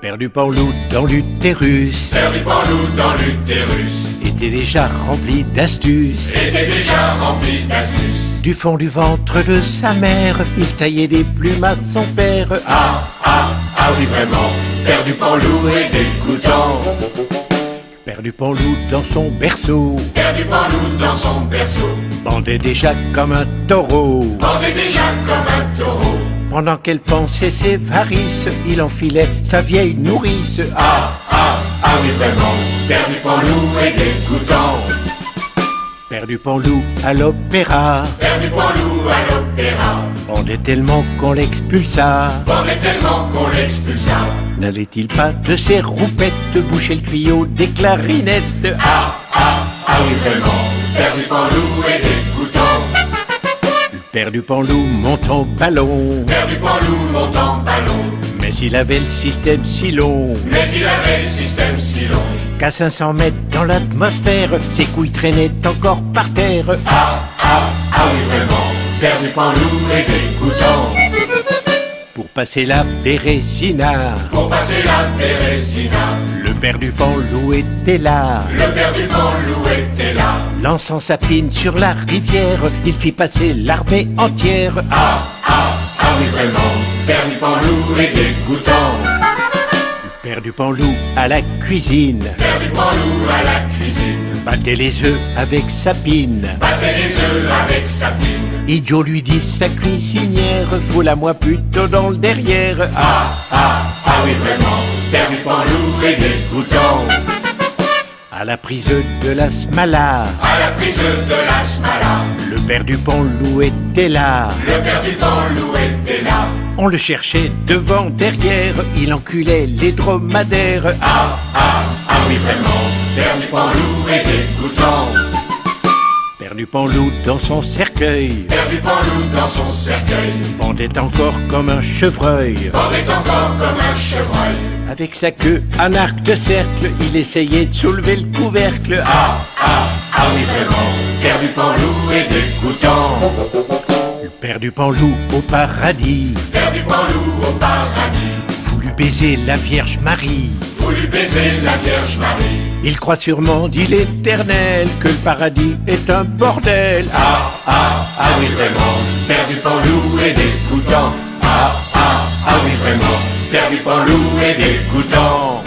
Père du Panlou dans l'utérus. Père du Panlou dans l'utérus. Était déjà rempli d'astuces. Était déjà rempli d'astuces. Du fond du ventre de sa mère, il taillait des plumes à son père. Ah, ah, ah oui vraiment. Père du Panlou est dégoûtant du Panlou dans son berceau, Père du Panlou dans son berceau. Bandait déjà comme un taureau. Bandait déjà comme un taureau. Pendant qu'elle pensait ses varices, il enfilait sa vieille nourrice. Ah, Ah, ah, oui vraiment. Père du Panlou est dégoûtant. Père du Panlou à l'opéra, Père du Panlou à l'opéra. Bandait tellement qu'on l'expulsa. Bandait tellement qu'on l'expulsa N'allait-il pas de ses roupettes boucher le tuyau des clarinettes? Ah, ah, ah oui vraiment. Père du Panlou est dégoûtant Le père du Panlou monte en ballon, Père du Panlou monte en ballon. Mais il avait le système si long. Mais il avait le système si long. Qu'à 500 mètres dans l'atmosphère, ses couilles traînaient encore par terre. Ah, ah, ah oui vraiment. Père du Panlou est dégoûtant Pour passer la Pour passer la Bérésina le père du Panlou était là. Le Père du Panlou était là. Lançant sa pine sur la rivière, il fit passer l'armée entière. Ah, ah, ah oui vraiment. Père du Panlou est dégoûtant. Père du Panlou à la cuisine, Père du Panlou à la cuisine battait les œufs avec sa pine. Battait les œufs avec sa pine Idiot lui dit sa cuisinière, fout-la moi plutôt dans le derrière. Ah, Ah, ah, oui vraiment Père du Panlou est dégoûtant à la prise de la smala, À la prise de l'asmala le père du Panlou était là. Le Père du Panlou était là On le cherchait devant, derrière, il enculait les dromadaires. Ah, ah, ah oui vraiment Père du Panlou est dégoûtant. Père du Panlou dans son cercueil, Père du Panlou dans son cercueil. Pendait encore comme un chevreuil. Pendait encore comme un chevreuil. Avec sa queue en arc de cercle, il essayait de soulever le couvercle. Ah, Ah, ah, oui vraiment Père du Panlou est dégoûtant. Le père du Panlou au paradis, Père du Panlou au paradis. Voulut baiser la Vierge Marie. Voulu baiser la Vierge Marie. Il croit sûrement, dit l'Éternel, que le paradis est un bordel. Ah, ah, ah oui vraiment. Père du Panlou est dégoûtant. Ah, ah, ah oui vraiment. Père du Panlou est dégoûtant